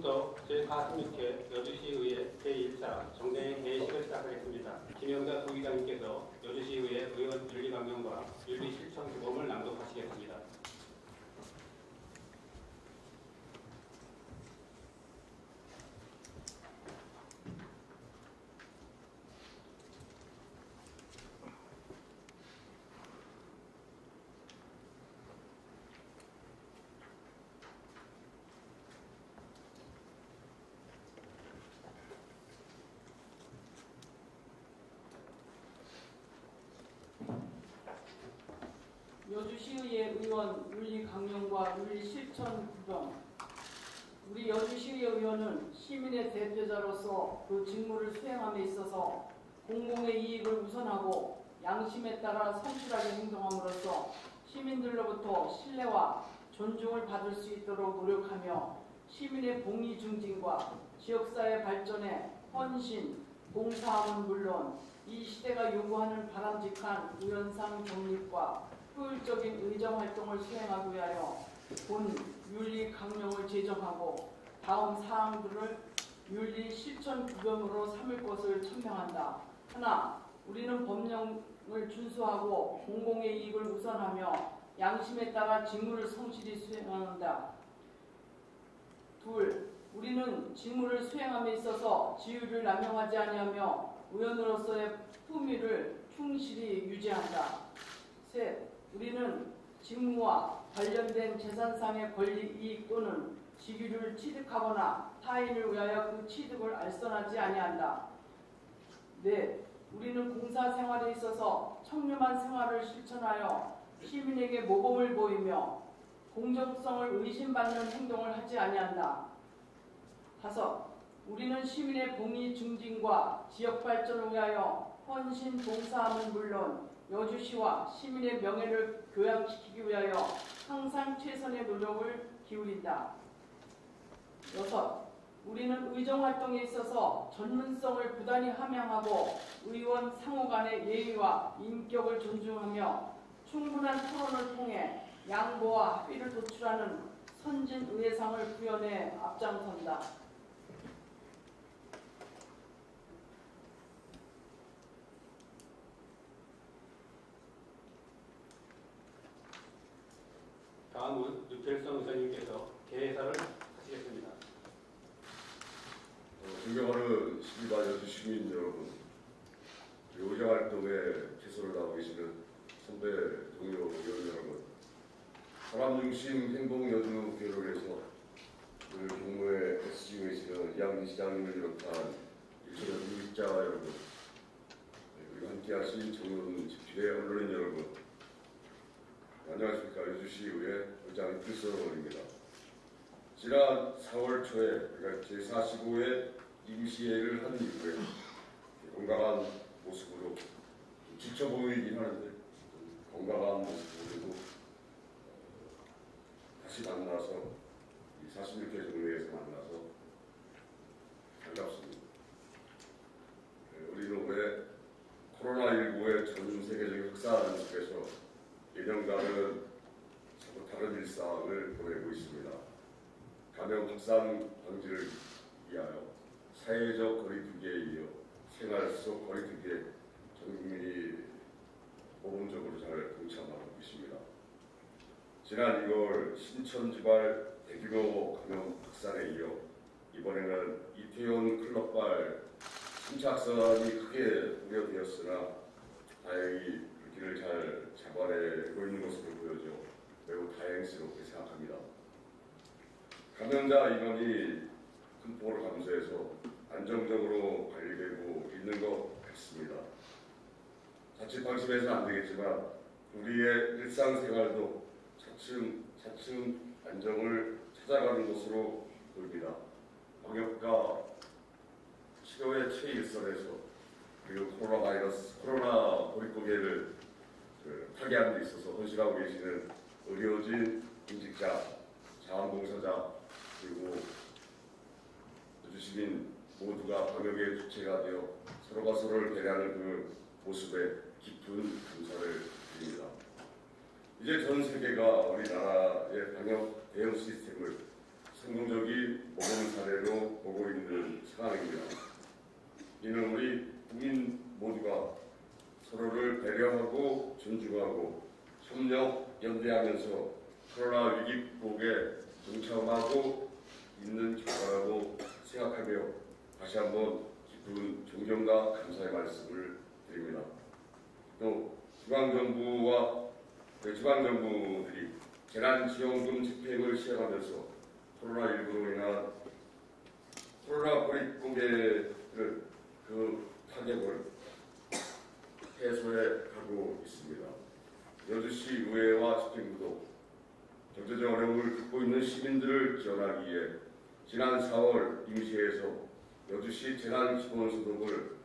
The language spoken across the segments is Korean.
지금부터 제46회 여주시의회 제1차 정례 개회식을 시작하겠습니다. 김영자 부의장님께서 여주시의회 의원 윤리 강령과 윤리 실천 규범을 낭독하시겠습니다. 여주시의회 의원 윤리 강령과 윤리 실천 규정. 우리 여주시의회 의원은 시민의 대표자로서 그 직무를 수행함에 있어서 공공의 이익을 우선하고 양심에 따라 성실하게 행동함으로써 시민들로부터 신뢰와 존중을 받을 수 있도록 노력하며 시민의 봉의 증진과 지역사회 발전에 헌신, 봉사함은 물론 이 시대가 요구하는 바람직한 우연상 정립과 효율적인 의정 활동을 수행하기 위하여 본 윤리 강령을 제정하고 다음 사항들을 윤리 실천 규범으로 삼을 것을 천명한다. 하나, 우리는 법령을 준수하고 공공의 이익을 우선하며 양심에 따라 직무를 성실히 수행한다. 둘, 우리는 직무를 수행함에 있어서 지위를 남용하지 아니하며 의원으로서의 품위를 충실히 유지한다. 셋, 우리는 직무와 관련된 재산상의 권리, 이익 또는 직위를 취득하거나 타인을 위하여 그 취득을 알선하지 아니한다. 넷, 우리는 공사 생활에 있어서 청렴한 생활을 실천하여 시민에게 모범을 보이며 공정성을 의심받는 행동을 하지 아니한다. 다섯, 우리는 시민의 봉의 증진과 지역 발전을 위하여 헌신 봉사함은 물론 여주시와 시민의 명예를 교양시키기 위하여 항상 최선의 노력을 기울인다. 여섯, 우리는 의정활동에 있어서 전문성을 부단히 함양하고 의원 상호 간의 예의와 인격을 존중하며 충분한 토론을 통해 양보와 합의를 도출하는 선진 의회상을 구현해 앞장선다. 유필성 의사님께서 개회사를 하시겠습니다. 어, 존경하는 12만 여주 시민 여러분, 의정활동에 최선을 다하고 계시는 선배 동료 의원 여러분, 사람 중심 행동 여주 교류에서 오늘 경무에 SG 계시는 이양민 시장님을 비롯한 일선의 유익자 여러분, 네, 그리고 함께하신 정의로운 집필의 언론인 여러분, 안녕하십니까 여주시 의회 의장 필서원입니다. 지난 4월 초에 그러니까 제45회 임시회를 한 이후에 건강한 모습으로 좀 지쳐 보이긴 하는데 좀 건강한 모습으로 다시 만나서 이 46회 정례에서 만나서 반갑습니다. 네, 우리는 왜 코로나19의 전 세계적인 확산 속에서 예년과는 서로 다른 일상을 보내고 있습니다. 감염 확산 방지를 위하여 사회적 거리두기에 이어 생활 속 거리두기에 전 국민이 모범적으로 잘 동참하고 있습니다. 지난 2월 신천 지발 대규모 감염 확산에 이어 이번에는 이태원 클럽발 심착선이 크게 우려되었으나 다행히 그 길을 잘 잡아내고 있는 모습을 보여줘 매우 다행스럽게 생각합니다. 감염자 인원이 큰 폭으로 감소해서 안정적으로 관리되고 있는 것 같습니다. 자칫 방심해서는 안 되겠지만 우리의 일상생활도 차츰 차츰 안정을 찾아가는 것으로 보입니다. 방역과 치료의 최일선에서 그리고 코로나 바이러스, 코로나 보릿고개를 그, 타개하는 데 있어서 헌신하고 계시는 의료진, 임직자, 자원봉사자, 그리고 주시민 모두가 방역의 주체가 되어 서로가 서로를 배려하는 그 모습에 깊은 감사를 드립니다. 이제 전 세계가 우리나라의 방역 대응 시스템을 성공적인 모범 사례로 보고 있는 상황입니다. 이는 우리 국민 모두가 서로를 배려하고 존중하고 협력, 연대하면서 코로나 위기 극복에 동참하고 있는 결과라고 생각하며 다시 한번 깊은 존경과 감사의 말씀을 드립니다. 또 중앙정부와 그 지방정부들이 재난지원금 집행을 시행하면서 코로나19로 인한 코로나 고립 공개를 그 타격을 해소해 가고 있습니다. 여주시 의회와 집행부도 경제적 어려움을 겪고 있는 시민들을 지원하기 위해 지난 4월 임시회에서 여주시 재난기본소득을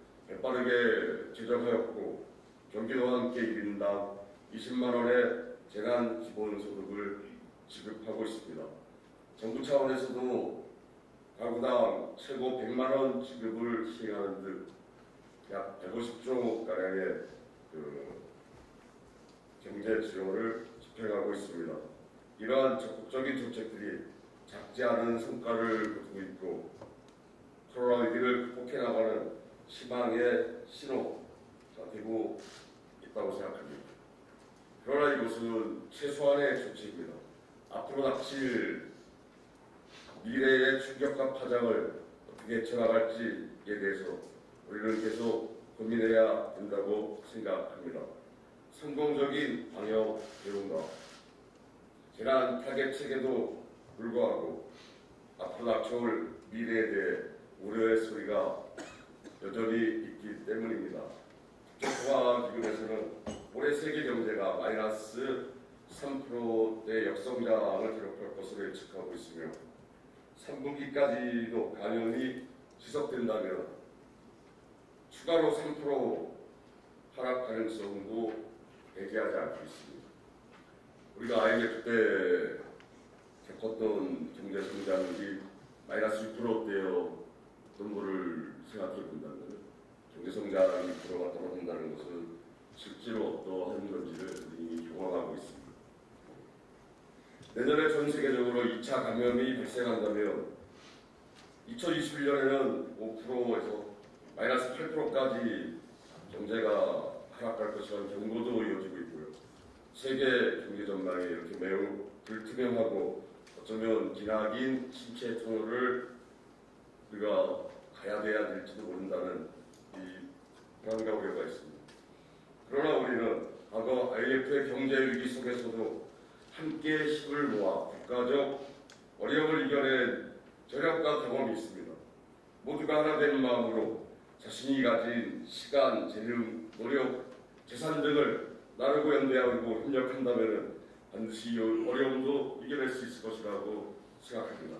빠르게 제정하였고 경기도와 함께 1인당 20만 원의 재난기본소득을 지급하고 있습니다. 정부 차원에서도 가구당 최고 100만 원 지급을 시행하는 등 약 150조 가량의 그 경제 지원을 집행하고 있습니다. 이러한 적극적인 정책들이 작지 않은 성과를 거두고 있고 코로나 위기를 극복해 나가는 희망의 신호가 되고 있다고 생각합니다. 그러나 이것은 최소한의 조치입니다. 앞으로 닥칠 미래의 충격과 파장을 어떻게 헤쳐나갈지에 대해서 우리는 계속 고민해야 된다고 생각합니다. 성공적인 방역 대응과 재난 타겟 체계도 불구하고 앞으로 닥쳐올 미래에 대해 우려의 소리가 여전히 있기 때문입니다. 국제통화기금에서는 올해 세계 경제가 마이너스 3%대 역성장을 기록할 것으로 예측하고 있으며 3분기까지도 감염이 지속된다면 추가로 3% 하락 가능성도 배제하지 않고 있습니다. 우리가 IMF 때 겪었던 경제 성장률이 마이너스 6%대였던 거를 생각해 본다면 경제 성장이 6%가 떨어진다는 것은 실제로 어떠한 건지를 이미 경험하고 있습니다. 내년에 전 세계적으로 2차 감염이 발생한다면 2021년에는 5%에서 마이너스 8%까지 경제가 하락할 것이라는 경고도 이어지고 있고요. 세계 경제 전망이 이렇게 매우 불투명하고 어쩌면 기나긴 침체 통로를 우리가 가야 돼야 될지도 모른다는 이 불안과 우려가 있습니다. 그러나 우리는 과거 IMF의 경제 위기 속에서도 함께 힘을 모아 국가적 어려움을 이겨낸 전략과 경험이 있습니다. 모두가 하나 된 마음으로 자신이 가진 시간, 재능, 노력, 재산 등을 나누고 연대하고 협력한다면 반드시 이 어려움도 이겨낼 수 있을 것이라고 생각합니다.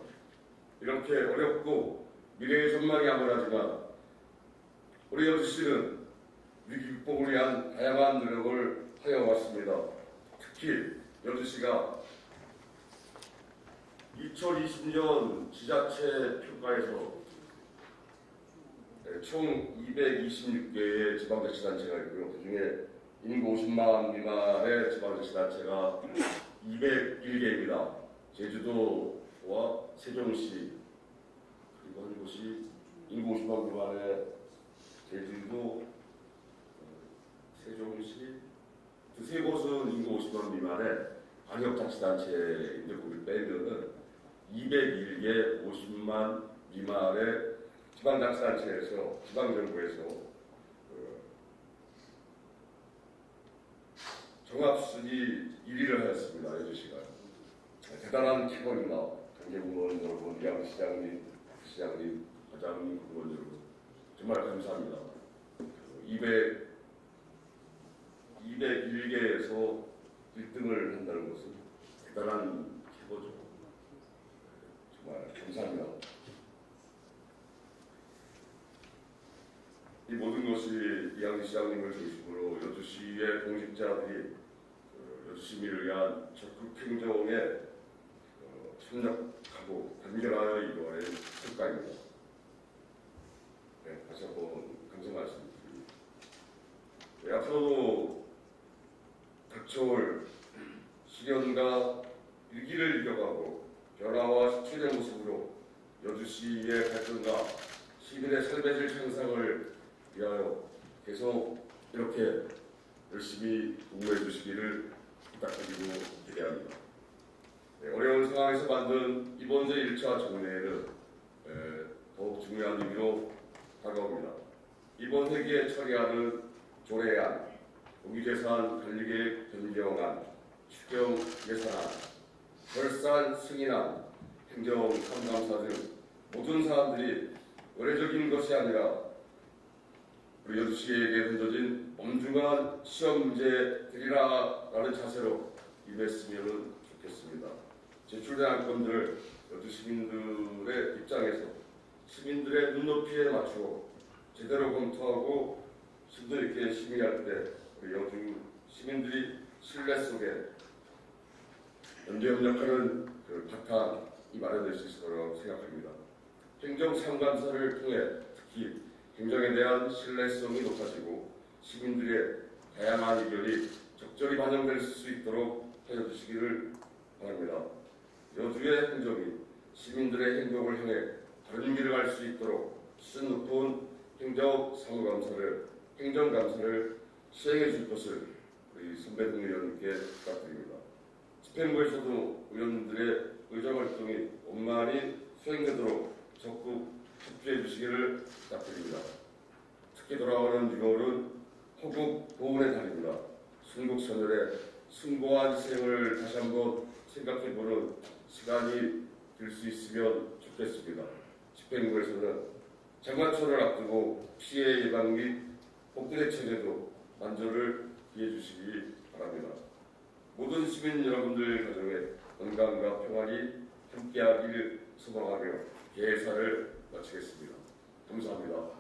이렇게 어렵고 미래의 전망이 암울하지만 우리 여주시는 위기 극복을 위한 다양한 노력을 하여 왔습니다. 특히 여주시가 2020년 지자체 평가에서 네, 총 226개의 지방자치단체가 있고요. 그 중에 인구 50만 미만의 지방자치단 체가 201개입니다. 제주도와 세종시 그리고 한 곳이 인구 50만 미만의 제주도, 어, 세종시 그세 곳은 인구 50만 미만의 광역자치단체인데 거기 빼면은 201개 50만 미만의 지방자치단체에서 지방정부에서 그 종합순위 1위를 하였습니다. 여주시가 대단한 기본입니다. 관계공무원 여러분, 양 시장님, 시장님, 과장님, 공무원 여러분 정말 감사합니다. 200 201개에서 1등을 한다는 것은 대단한 기보죠. 정말 감사합니다. 이 모든 것이 이양기 시장님을 중심으로 여주시의 공직자들이 어, 여주 시민을 위한 적극 행정에 어, 협력하고 단결하여 이루어낸 성과입니다. 네, 다시 한번 감사 말씀드립니다. 네, 앞으로도 닥쳐올 시련과 위기를 이겨가고 변화와 수출의 모습으로 여주시의 발전과 시민의 삶의 질 향상을 위하여 계속 이렇게 열심히 공부해 주시기를 부탁드리고 기대합니다. 네, 어려운 상황에서 만든 이번 제1차 정례회는 에, 더욱 중요한 의미로 다가옵니다. 이번 회기에 처리하는 조례안, 국유재산 관리계획 변경안, 추경 예산안, 결산 승인안, 행정 감감사 등 모든 사안들이 의례적인 것이 아니라 우리 여주시에게 던져진 엄중한 시험 문제들이라라는 자세로 임했으면 좋겠습니다. 제출된 안건들을 여주 시민들의 입장에서 시민들의 눈높이에 맞추고 제대로 검토하고 심도 있게 심의할 때 우리 여주 시민들이 신뢰 속에 연대협력하는 그 바탕이 마련될 수 있을 거라고 생각합니다. 행정상감사를 통해 특히 행정에 대한 신뢰성이 높아지고 시민들의 다양한 의견이 적절히 반영될 수 있도록 해주시기를 바랍니다. 여주의 행정이 시민들의 행복을 향해 바른 길을 갈 수 있도록 수준 높은 행정 사무감사를 행정감사를 시행해 줄 것을 우리 선배동 의원님께 부탁드립니다. 집행부에서도 의원들의 의정 활동이 원만히 수행되도록 적극 협조해 주시기를 부탁드립니다. 특히 돌아오는 6월은 호국 보훈의 달입니다. 순국선열의 숭고한 희생을 다시 한번 생각해보는 시간이 될 수 있으면 좋겠습니다. 집행부에서는 장마철을 앞두고 피해 예방 및 복구 대책에도 만전을 기해 주시기 바랍니다. 모든 시민 여러분들 가정에 건강과 평안이 함께하길 소망하며 예사를 마치겠습니다. 감사합니다.